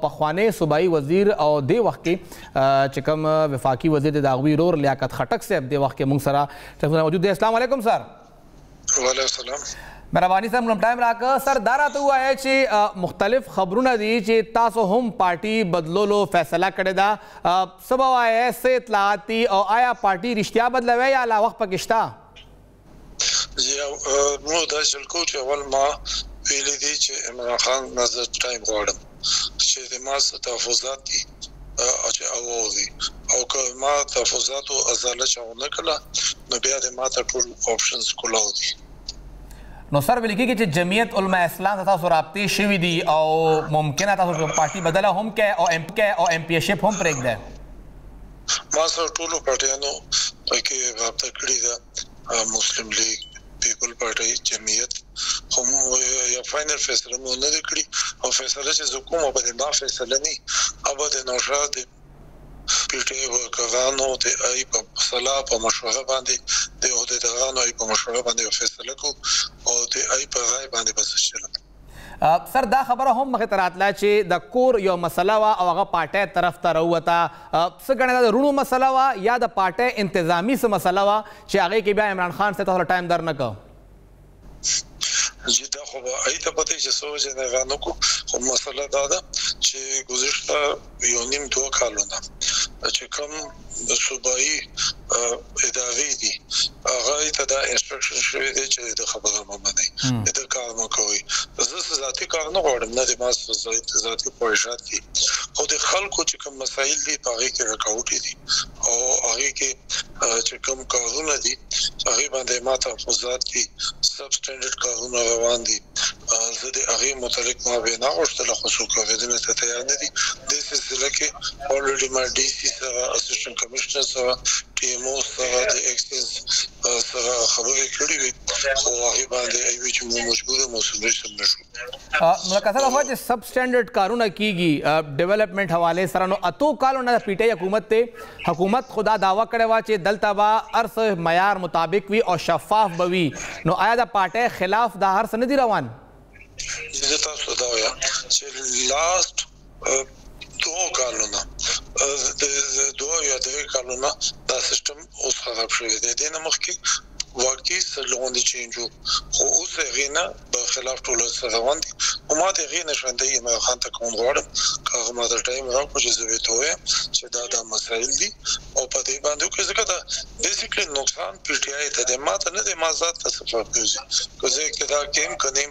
پخوانی صوبايي وزیر او دې وخت کې چې کوم وفاقي وزیر دی د هغوی ورور لیاقت خټک صاحب دې وخت کې موږ سره ټلفون موجود دی اسلام علیکم سر وعلیکم السلام مهرباني صاحب کوم ټایم راکه سر دا راته ووایه چې مختلف خبرونه دي چې تاسو هم پارټي بدلولو فیصله کړې ده څه به وایې څه اطلاعات دي او آیا پارټي رښتیا بدلوي یا لا وخت پکې شته ضياء نور دا چل کو چې اول ما ویلي دي چې عمران خان نه زه ټایم غواړم چې د ما څه تحفظات دي چې اواوري او که ما تحفظات او ازاله چا ونه کړه نو بیا د ما ته ټول آپشنز کولاو دي نو سر ویل کېږي چې جمعیت علما اسلام تاسو رابطې شوي دي او ممکنه تاسو پارټي بدله هم کې او ایم کې او ایم پی شپ هم پرېږده ما سره ټولو پارټیانو په کې رابطه کړې ده مسلم لیګ پیپل پارټي جمعیت هم یا فائنل فیصله مو نه کړی او فیصله چې کومه به ما فیصله نه ابا د نوشاد پی ټی ورکرانو د ای په صلا په مشوره باندې د عہدیدارانو ای په مشوره باندې فیصله کو او د ای په رائے باندې بس شرط سر دا خبره هم مخې ته راتله چې د کور یو مسله وه او هغه پارټۍ طرف ته راووته څه ګڼې دا د روڼو مسله وه یا د پارټۍ انتظامي څه مسله وه چې هغې کې بیا عمران خان صاحب تاسو له ټایم در نه کړ؟ جی دا خو به ای ته پته وي چې څه وجه نه یې را نه کړو خو مسله دا ده چې ګذشته یو نیم دوه کالو نه چې کوم صوبایي ادارې دي هغه ته دا انسټرکشن شوی دی چې د خبره مو مني د کار مو کوي زه ذاتي کار نه غواړم نه د ما ذاتي خواهشات دي خو د خلکو چې کوم مسایل دي په هغه کې راکاوټي دي او هغه کې چې کوم کارونه دي هغه باندې ما تحفظات دي سب سټانډرډ کارونه روان دي زه د هغه متعلق ما به نه غوښتل خو څوک غوښتنه ته تیار نه دي د سلسله کې اولرډي ما ډي سي سره اسسټنټ کمشنر سره ټي ایم او سره د ایکسچینج سره خبرې کړې وي خو هغه باندې ایوي چې مو مجبور مو سمې سم نشو ملکه صاحب هغه سب سټانډرډ کارونه کیږي ډیولپمنٹ حواله سره نو اتو کالو نه پی ټی حکومت ته حکومت خدا داوا کړی وا چې دلته با ارس معیار مطابق وي او شفاف بوي نو آیا د پارټي خلاف دا هرڅ نه دی روان زه تاسو دا وایم چې لاست دوه کالو نه د دوه یا درې کالو نه دا سیستم اوس خراب شوی دی د نه مخکې واقعي سرلوندي چینج وو خو اوس هغه نه برخلاف ټول سره روان دي او ما د هغه نشان دی عمران خان ته کوم غواړم هغه ما ته ټایم راکړو چې زه به ته وایم چې دا د مسایل دي او په دې باندې کې ځکه دا بیسیکلی نقصان پی ټی آی ته د ماته نه د مازاد ته څه فرق کوي که زه اقتدار کې هم کنیم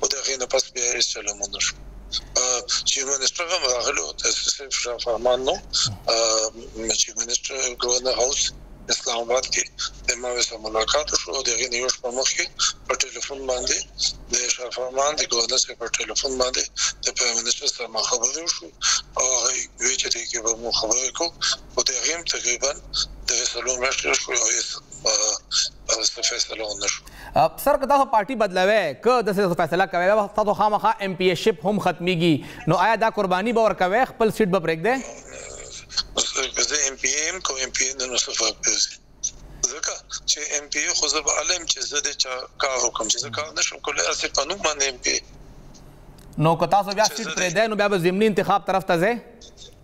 او د غینه پس بیا یې سلام ونشو چې منستر هم راغلو د سیف شاه فرمان نو چې منستر ګورنر هاوس اسلام آباد کې د ما سره ملاقات وشو د غینه یو شپه مخکې په ټلیفون باندې د شاه فرمان د ګورنر سره په ټلیفون باندې د پرایم منستر سره مخابره وشو او هغه وی چې دغه به مو خبرې کو او د غیم تقریبا د سلام مشر شو او سفر سلام نشو سر که تاسو پارټي بدلوی که داسې څه فیصله کوی بیا به ستاسو خامخا ایم پي اې شپ هم ختمیږي نو ایا دا قرباني به ورکوی خپل سیټ به پریږدی. که زه ایم پي اې یم که ایم پي اې نه نو څه فرق ګرځي ځکه چې ایم پي اې خو زه به هلته یم چې زه دې چا کار وکړم چې زه کار نشم کولی هسې په نوم باندې ایم پي اې. نو که تاسو بیا سیټ پریږدی نو بیا به ضمني انتخاب طرف ته ځی.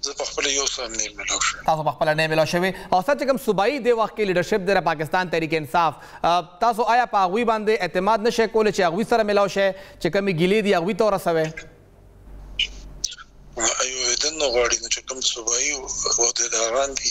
زه په خپل یو سم نه ملاو شوم تاسو په خپل نه ملاو شوی او سچ کوم صوبایي دی وخت کې لیډرشپ دی پاکستان تحریک انصاف تاسو آیا په غوي باندې اعتماد نشئ کولای چې غوي سره ملاو شئ چې کمی ګیلې دی غوي تور سوي ایو دنه غواړي چې کوم صوبایي او د لاران دي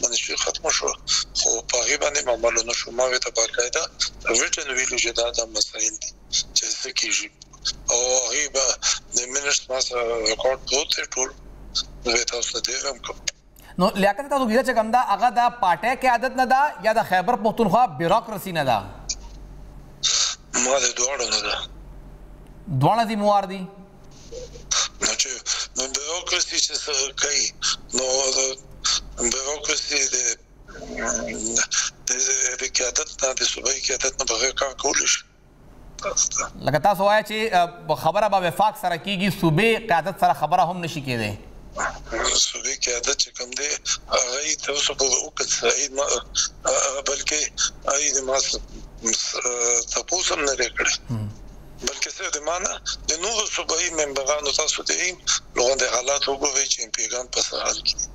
باندې شوي ختمه شوه خو په هغې باندې عمل ونه شو ما ورته باقاعده ریټن ویلي چې دا دا مسایل دي چې څه کېږي او هغې به د منټس ما سره ریکارډ پروت دی ټول نو به تاسو ته دی هم کوم نو لیاقت تاسو ویزه چې کوم ده هغه د پارټۍ قیادت نه ده یا د خیبر پښتونخوا بیوروکراسي نه ده ما د دواړو نه ده دواړه ذموار دي نو چې نو بیوروکراسي چې څه کوي نو بیوروکراسي د د قیادت نه د صوبایي قیادت نه بغیر کار کولی شي لکه تاسو وایئ چې خبره به وفاق سره کیږي صوبې قیادت سره خبره هم نشي کېدی صوبې قیادت چې کوم دی هغه یې تر اوسه پورې وکړ بلکې هغه یې ما تپوس هم نه دی کړی بلکې څه د معنی د نورو صوبايي ممبرانو تاسو دې هم لغوندې حالات وګورئ چې امپیران په څه حال کې دي.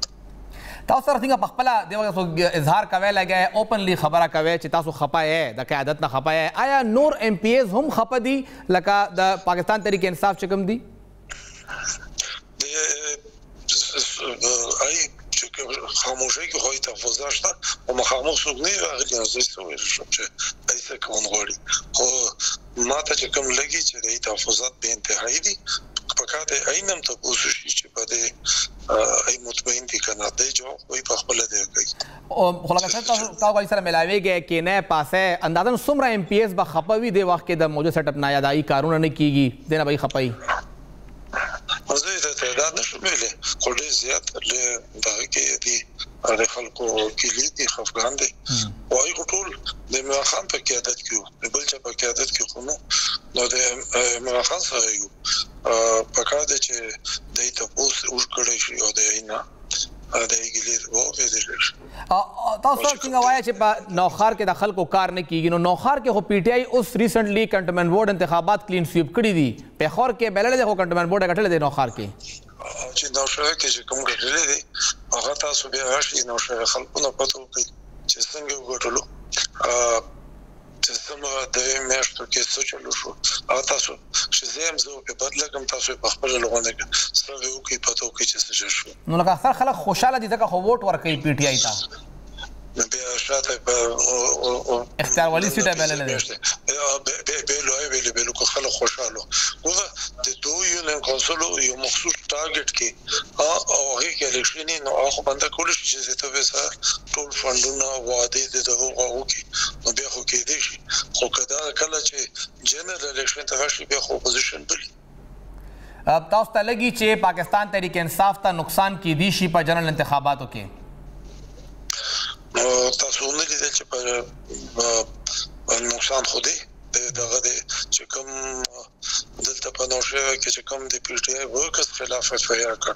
تاسو سره څنګه په خپله د وخت اظهار کوی لګی اوپنلی خبره کوی چې تاسو خپه یی د قیادت نه خپه یی ایا نور ایم پی ایز هم خپه دی لکه د پاکستان تحریک انصاف چې کوم دی د اي چې خاموشي کې خو تفوز نشته او مخامخ څوک نه راغلی نو زه څه ویل شم چې ایسه کوم غوړي خو ما ته چې کوم لګي چې د تفوزات به انتهایی دي پکاته عینم ته پوسو شي چې په دې ای مطمئن دي کنه دې جواب وي په خپل دې کوي خو لکه څنګه تاسو تاسو غوړي سره ملاويږي کې نه پاسه اندازن سمره ایم پی ایس به خپوي دی وخت کې د موجود سیټ اپ نه یادای کارونه نه کیږي دنه به خپای زه د تعداد نشم ویلې خو ډېر زیات له دغه کې دي د خلکو کلی دي خفګان دي وایي ټول د عمران خان په قیادت کې بل چا په قیادت کې خو نو نو د عمران خان سره یو پکاره چې د ایت پوس ور کړی شي او د اینا تاسو څنګه وایي چې په نوخار کې د خلکو کار نه کیږي نو نوخار کې خو پی ټی آی اوس ریسنټلی کنټونمنت بورډ انتخابات کلین سویپ کړی دي په خور کې بلل دي خو کنټونمنت بورډ غټل دي نوخار کې او چې نوشهره کې چې کوم غټل دي هغه تاسو بیا غشي نوشهره خلکو نه پته وکړي چې څنګه وګټلو چې زموږ د دوه میاشتو کې څه چل وشو هغه تاسو چې زه هم زه په بدله کوم تاسو په خپل لغونه کې سره وکړي پته وکړي چې څه چل شو نو لکه اکثر خلک خوشاله دي ځکه خو ووټ ورکوي پی ټی آی ته نو بیا شاته په اختیار والی سیټه بل نه دی به لوی ویل به لکه خلک خوشاله ګوره د دوه یونین کونسل یو مخصوص ټارګټ کې او هغه کې الیکشن نو هغه بنده کول شي چې ته به سره ټول فندونه وعده د دغه غوږو کې نو بیا خو کېدای شي خو که دا کله چې جنرال الیکشن ته راشي بیا خو اپوزیشن بلي تاسو ته لګي چې پاکستان تحریک انصاف ته نقصان کېدی شي په جنرال انتخاباتو کې تاسو نه لیدل چې په نقصان خو دی دغه دی چې کوم دلته په نوشه کې چې کوم د پی ټی آی ورکرز خلاف اف آی آر کړ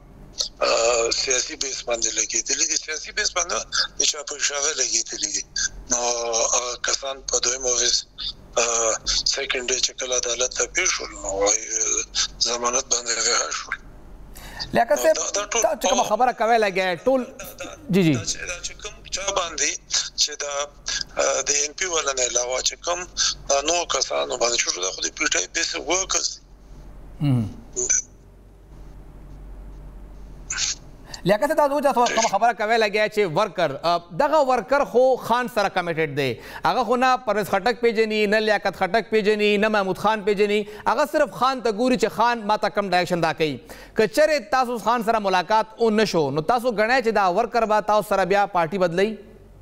سیاسي بیس باندې لګېدلي دي سیاسي بیس باندې د چا په اشاره لګېدلي دي نو کسان په دویم اوریز سیکنډ ډې چې کله عدالت ته پیښ شول نو ضمانت باندې رها شول لکه څه چې کوم خبره کوي لګي ټول جی جی چې کوم چا باندې چې دا د ان پی ولنه علاوه چې کوم نو کسانو باندې شروع د خو د پی ټ آی بیس ورکرز لکه څه تاسو تاسو کوم خبره کوي لګیا چې ورکر دغه ورکر خو خان سره کمیټډ دی هغه خو نه پرویز خټک پیژني نه لیاقت خټک پیژني نه محمود خان پیژني هغه صرف خان ته ګوري چې خان ماته کم ډایرکشن دا کوي که چېرې تاسو خان سره ملاقات او نشو نو تاسو ګڼئ چې دا ورکر به تاسو سره بیا پارټي بدلوي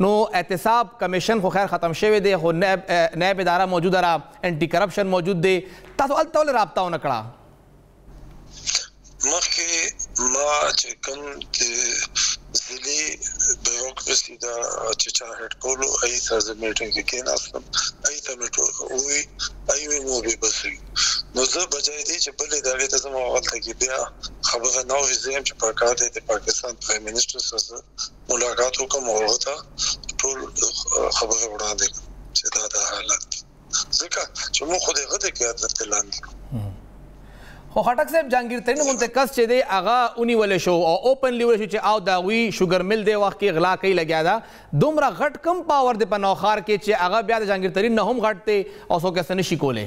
نو احتساب کمیشن خو خیر ختم شوی دی خو نیب نیب اداره موجوده را انټي کرپشن موجود دی تاسو هلته ولې رابطه ونه کړه مخکې ما چې کوم د ضلعي بیوروکراسي دا چې چا هډ کولو ای ته زه میټینګ کې کېناستم ای ته مې ټول وی ای وی مو به بسوي نو زه بجای دي چې بلې دغه ته زما وخت کې بیا خبره نه وې زم چې پکاته د پاکستان پرایم منسٹر سره ملاقات وکم او هغه ته ټول خبره وړاندې کړم چې دا د حالت ځکه چې موږ خو د هغه د قیادت لاندې خو خټک صاحب جانګیر ترین مونته کس چې دی هغه ونیول شو او اوپنلی ویل شو چې او دا وی شوګر مل دی وخت کې غلا کوي لګیا دا دومره غټ کم پاور دی په نوخار کې چې هغه بیا د جانګیر ترین نه هم غټ دی او څوک یې نشي کولی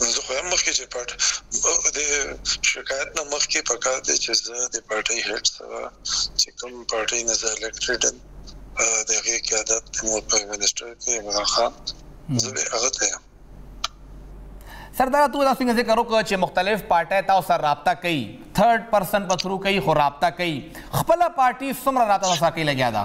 زه خو هم مخکې چې پټ د شکایت نه مخکې په کار دی چې زه د پارټۍ هیډ سره چې کوم پارټۍ نه زه الیکټډ یم د هغې قیادت د مور پرایم منسټر کې عمران خان زه به هغه ته یم سردار تو دا څنګه ذکر وکړ چې مختلف پارټۍ تاسو سره رابطه کوي تھرډ پرسن په ثرو کوي خو رابطه کوي خپل پارټي څومره رابطه سره کوي لګیا ده